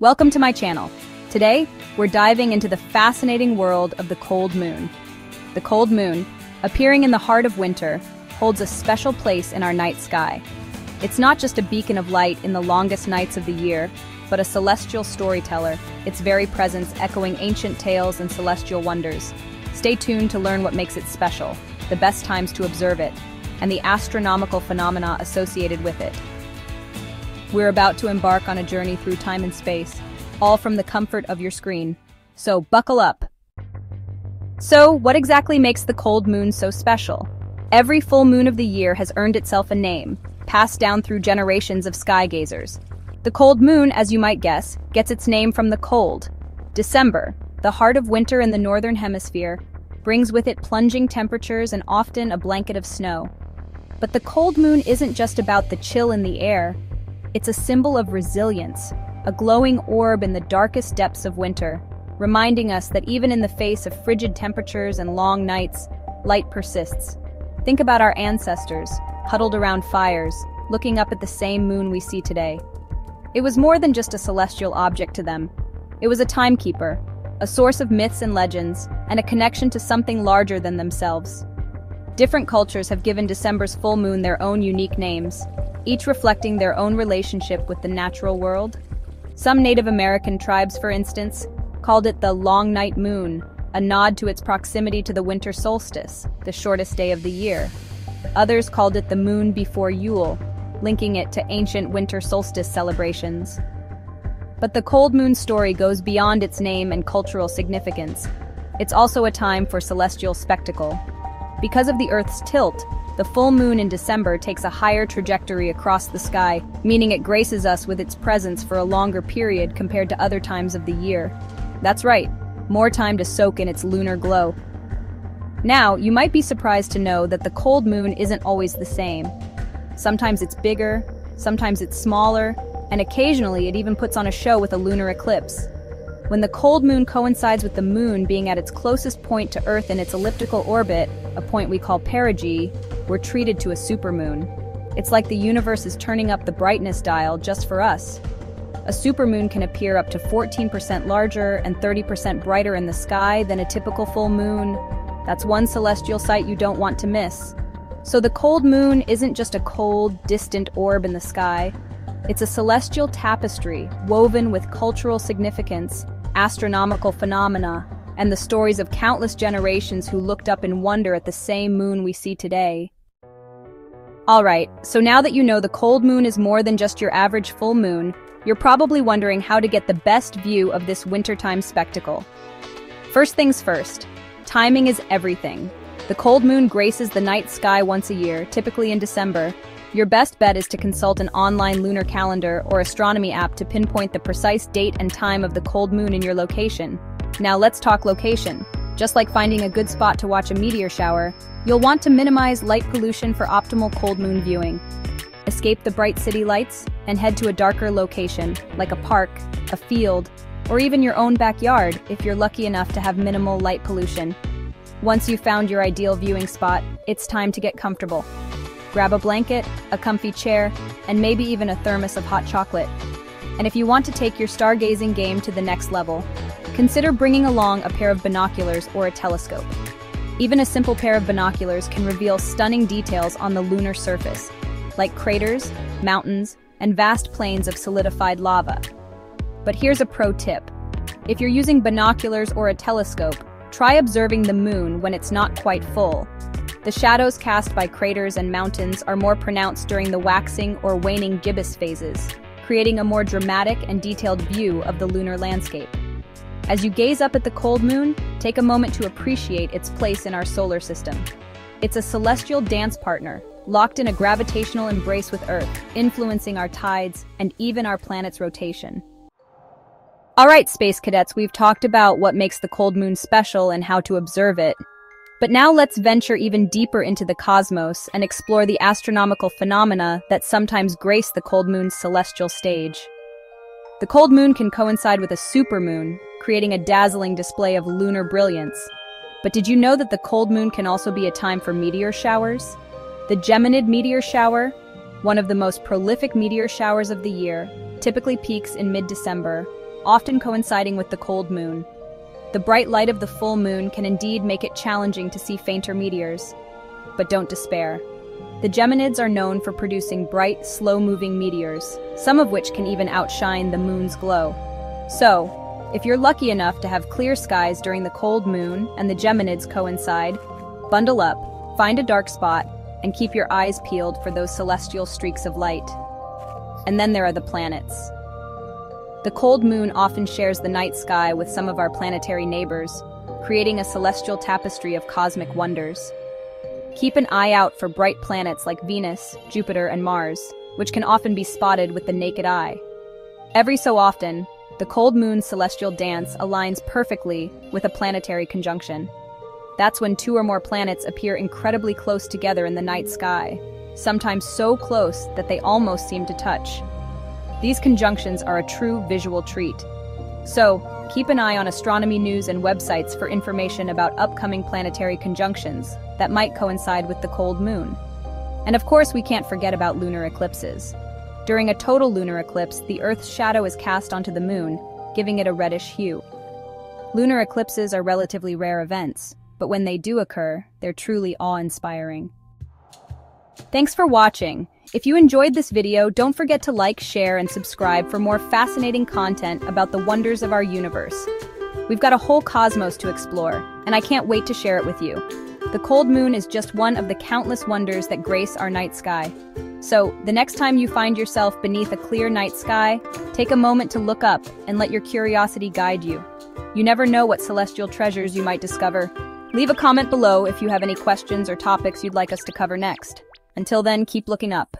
Welcome to my channel. Today, we're diving into the fascinating world of the cold moon. The cold moon, appearing in the heart of winter, holds a special place in our night sky. It's not just a beacon of light in the longest nights of the year, but a celestial storyteller, its very presence echoing ancient tales and celestial wonders. Stay tuned to learn what makes it special, the best times to observe it, and the astronomical phenomena associated with it. We're about to embark on a journey through time and space, all from the comfort of your screen. So buckle up. So, what exactly makes the cold moon so special? Every full moon of the year has earned itself a name, passed down through generations of sky gazers. The cold moon, as you might guess, gets its name from the cold. December, the heart of winter in the northern hemisphere, brings with it plunging temperatures and often a blanket of snow. But the cold moon isn't just about the chill in the air, it's a symbol of resilience, a glowing orb in the darkest depths of winter, reminding us that even in the face of frigid temperatures and long nights, light persists. Think about our ancestors, huddled around fires, looking up at the same moon we see today. It was more than just a celestial object to them. It was a timekeeper, a source of myths and legends, and a connection to something larger than themselves. Different cultures have given December's full moon their own unique names, each reflecting their own relationship with the natural world. Some Native American tribes, for instance, called it the long night moon, a nod to its proximity to the winter solstice, the shortest day of the year. Others called it the moon before Yule, linking it to ancient winter solstice celebrations. But the cold moon story goes beyond its name and cultural significance. It's also a time for celestial spectacle. Because of the Earth's tilt, the full moon in December takes a higher trajectory across the sky, meaning it graces us with its presence for a longer period compared to other times of the year. That's right, more time to soak in its lunar glow. Now, you might be surprised to know that the cold moon isn't always the same. Sometimes it's bigger, sometimes it's smaller, and occasionally it even puts on a show with a lunar eclipse. When the cold moon coincides with the moon being at its closest point to Earth in its elliptical orbit, a point we call perigee, we're treated to a supermoon. It's like the universe is turning up the brightness dial just for us. A supermoon can appear up to 14% larger and 30% brighter in the sky than a typical full moon. That's one celestial sight you don't want to miss. So the cold moon isn't just a cold, distant orb in the sky. It's a celestial tapestry woven with cultural significance astronomical phenomena, and the stories of countless generations who looked up in wonder at the same moon we see today. Alright, so now that you know the cold moon is more than just your average full moon, you're probably wondering how to get the best view of this wintertime spectacle. First things first, timing is everything. The cold moon graces the night sky once a year, typically in December, your best bet is to consult an online lunar calendar or astronomy app to pinpoint the precise date and time of the cold moon in your location. Now let's talk location. Just like finding a good spot to watch a meteor shower, you'll want to minimize light pollution for optimal cold moon viewing. Escape the bright city lights and head to a darker location, like a park, a field, or even your own backyard if you're lucky enough to have minimal light pollution. Once you've found your ideal viewing spot, it's time to get comfortable. Grab a blanket, a comfy chair, and maybe even a thermos of hot chocolate. And if you want to take your stargazing game to the next level, consider bringing along a pair of binoculars or a telescope. Even a simple pair of binoculars can reveal stunning details on the lunar surface, like craters, mountains, and vast plains of solidified lava. But here's a pro tip. If you're using binoculars or a telescope, try observing the moon when it's not quite full, the shadows cast by craters and mountains are more pronounced during the waxing or waning gibbous phases, creating a more dramatic and detailed view of the lunar landscape. As you gaze up at the cold moon, take a moment to appreciate its place in our solar system. It's a celestial dance partner, locked in a gravitational embrace with Earth, influencing our tides and even our planet's rotation. All right, space cadets, we've talked about what makes the cold moon special and how to observe it. But now let's venture even deeper into the cosmos and explore the astronomical phenomena that sometimes grace the cold moon's celestial stage. The cold moon can coincide with a supermoon, creating a dazzling display of lunar brilliance. But did you know that the cold moon can also be a time for meteor showers? The Geminid meteor shower, one of the most prolific meteor showers of the year, typically peaks in mid-December, often coinciding with the cold moon. The bright light of the full moon can indeed make it challenging to see fainter meteors. But don't despair. The Geminids are known for producing bright, slow-moving meteors, some of which can even outshine the moon's glow. So, if you're lucky enough to have clear skies during the cold moon and the Geminids coincide, bundle up, find a dark spot, and keep your eyes peeled for those celestial streaks of light. And then there are the planets. The cold moon often shares the night sky with some of our planetary neighbors, creating a celestial tapestry of cosmic wonders. Keep an eye out for bright planets like Venus, Jupiter, and Mars, which can often be spotted with the naked eye. Every so often, the cold moon's celestial dance aligns perfectly with a planetary conjunction. That's when two or more planets appear incredibly close together in the night sky, sometimes so close that they almost seem to touch. These conjunctions are a true visual treat. So, keep an eye on astronomy news and websites for information about upcoming planetary conjunctions that might coincide with the cold moon. And of course, we can't forget about lunar eclipses. During a total lunar eclipse, the Earth's shadow is cast onto the moon, giving it a reddish hue. Lunar eclipses are relatively rare events, but when they do occur, they're truly awe-inspiring. Thanks for watching. If you enjoyed this video, don't forget to like, share, and subscribe for more fascinating content about the wonders of our universe. We've got a whole cosmos to explore, and I can't wait to share it with you. The cold moon is just one of the countless wonders that grace our night sky. So, the next time you find yourself beneath a clear night sky, take a moment to look up and let your curiosity guide you. You never know what celestial treasures you might discover. Leave a comment below if you have any questions or topics you'd like us to cover next. Until then, keep looking up.